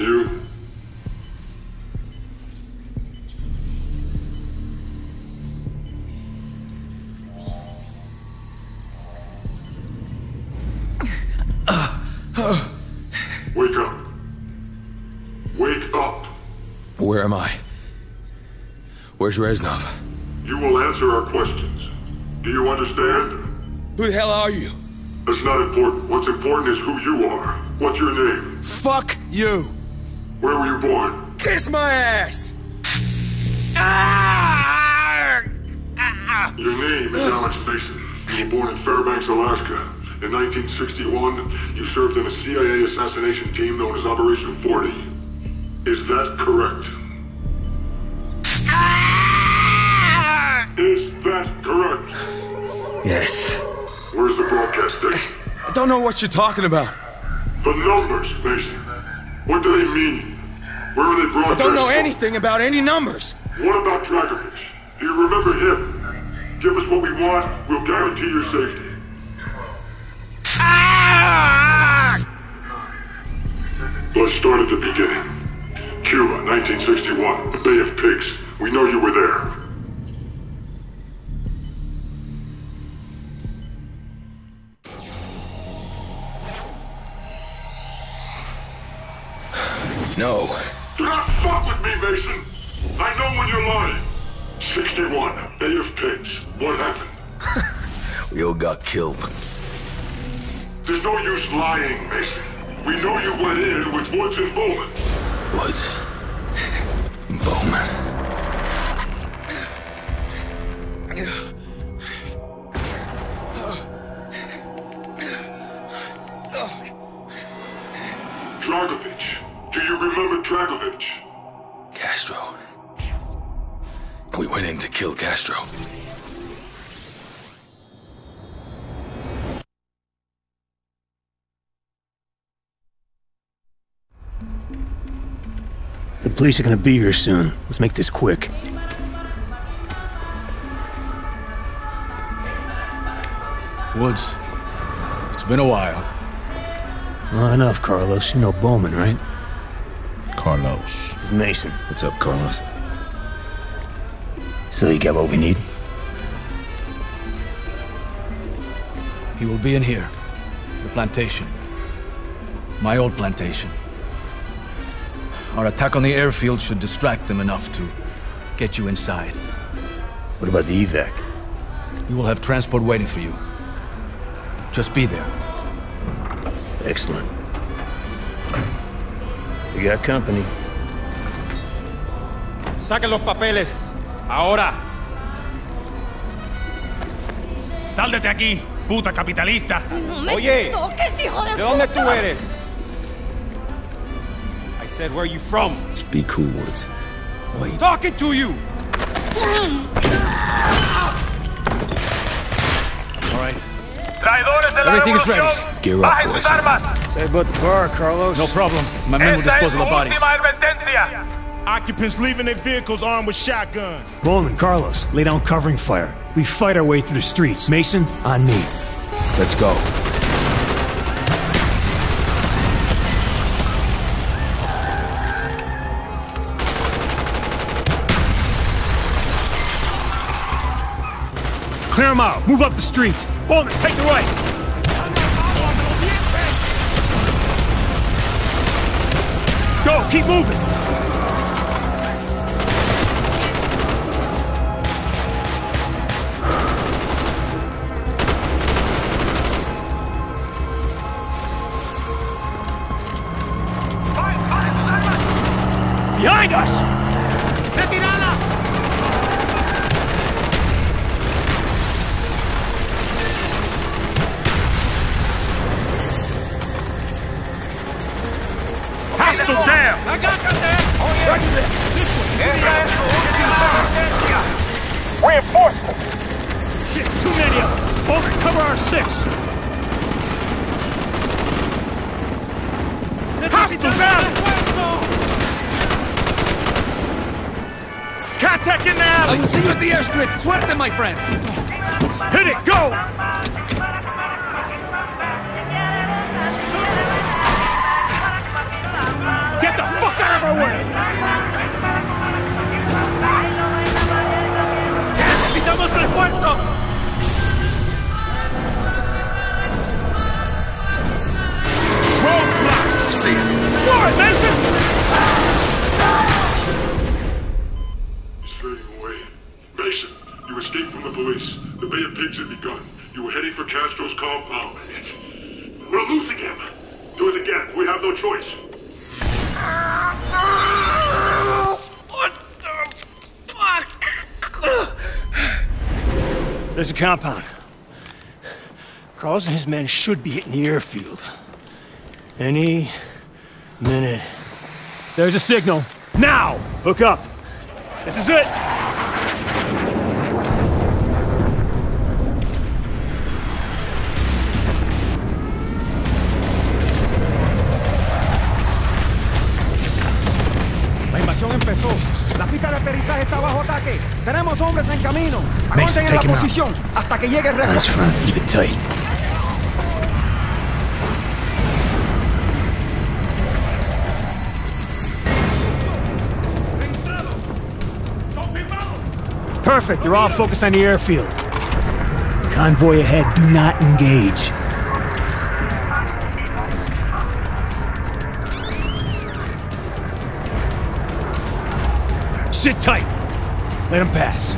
you? Wake up. Wake up. Where am I? Where's Reznov? You will answer our questions. Do you understand? Who the hell are you? That's not important. What's important is who you are. What's your name? Fuck you! Where were you born? Kiss my ass! Ah! Your name is Alex Mason. You were born in Fairbanks, Alaska. In 1961, you served in a CIA assassination team known as Operation 40. Is that correct? Is that correct? Yes. Where's the broadcast station? I don't know what you're talking about. The numbers, Mason. What do they mean? Where are they I don't know anything about any numbers. What about Dragovich? Do you remember him? Give us what we want, we'll guarantee your safety. Ah! Let's start at the beginning. Cuba, 1961, the Bay of Pigs. We know you were there. No. Do not fuck with me, Mason! I know when you're lying. 61, Bay of Pigs. What happened? We all got killed. There's no use lying, Mason. We know you went in with Woods and Bowman. Woods. The police are gonna be here soon. Let's make this quick. Woods. It's been a while. Long enough, Carlos. You know Bowman, right? Carlos. This is Mason. What's up, Carlos? So you got what we need? He will be in here. The plantation. My old plantation. Our attack on the airfield should distract them enough to get you inside. What about the evac? You will have transport waiting for you. Just be there. Excellent. We got company. Saquen los papeles. Ahora. ¡Sal de aquí, puta capitalista! No me Oye, toques, hijo de ¿De dónde tú eres? I said, where are you from? Speak be cool, Woods. Wait. Talking to you! All right. ¡Traidores de Everything is ready. revolución! Gear up, boys. Say about the bar, Carlos. No problem. My men will dispose of the bodies. Occupants leaving their vehicles armed with shotguns. Bowman, Carlos, lay down covering fire. We fight our way through the streets. Mason, on me. Let's go. Clear them out. Move up the street. Bowman, take the right. Go, keep moving. R6. Contact in the! I will see you at the airstrip! Suerte, my friends! Hit it, go! Compound. It's... We're losing him. Do it again. We have no choice. What the fuck? There's a compound. Carlos and his men should be hitting the airfield. Any minute. There's a signal. Now! Hook up. This is it. Pista está bajo ataque. Tenemos hombres en camino. Mason, en la posición hasta que llegue el Nice refuerzo. front. Keep it tight. Perfect. They're all focused on the airfield. Convoy ahead. Do not engage. Sit tight. Let him pass.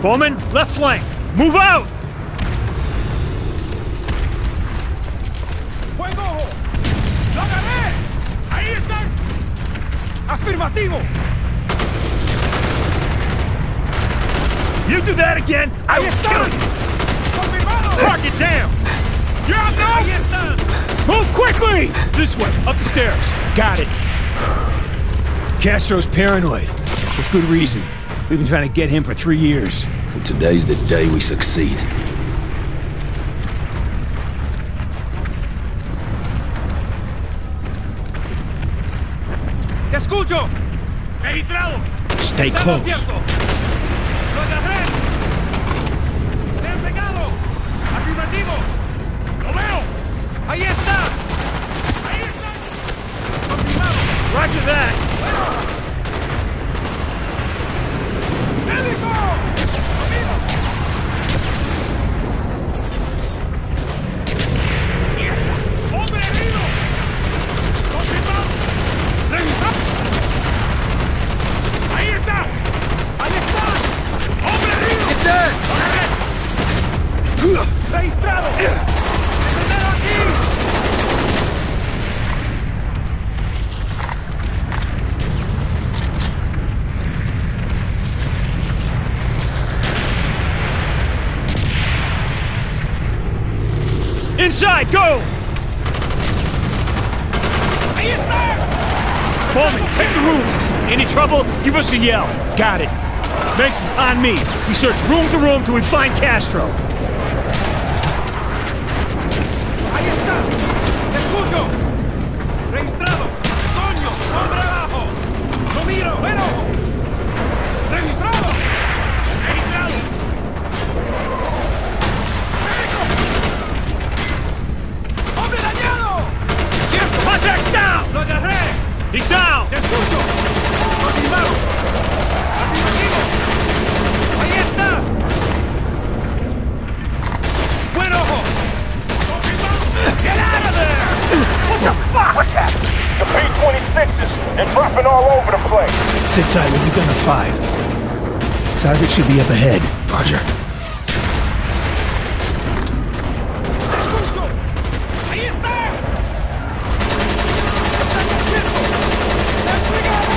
Bowman, left flank. Move out! ¡Lo agarré! ¡Ahí están! ¡Afirmativo! You do that again, I will están! kill you! ¡Confirmado! Mark it down! You're up now! Move quickly! This way, up the stairs. Got it. Castro's paranoid. With good reason. We've been trying to get him for three years. Today's the day we succeed. Escucho! Registrado. Stay ¡Estamos close. ¡Lo agarré! Inside, go! ¡Ahí está! Take the roof. Any trouble, give us a yell. Got it. Mason, on me. We search room to room till we find Castro. Five. Target should be up ahead. Roger. ¡Ahí está! ¡Está en el circo! ¡Le han pegado!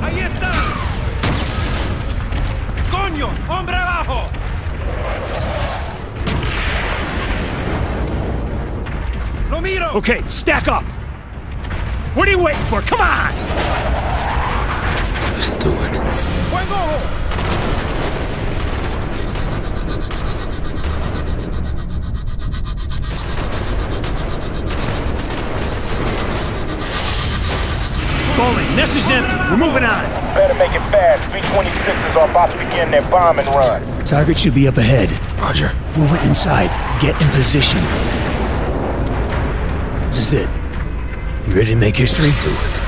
¡Lo ¡Ahí está! ¡Coño! ¡Hombre abajo! ¡Lo! Okay, stack up. What are you waiting for? Come on! Let's do it. ¡Buen ojo! Bowman, nest is empty. We're moving on. Better make it fast. B-26s are about to begin their bombing run. Target should be up ahead. Roger. Move it inside. Get in position. This is it. You ready to make history? Let's do it.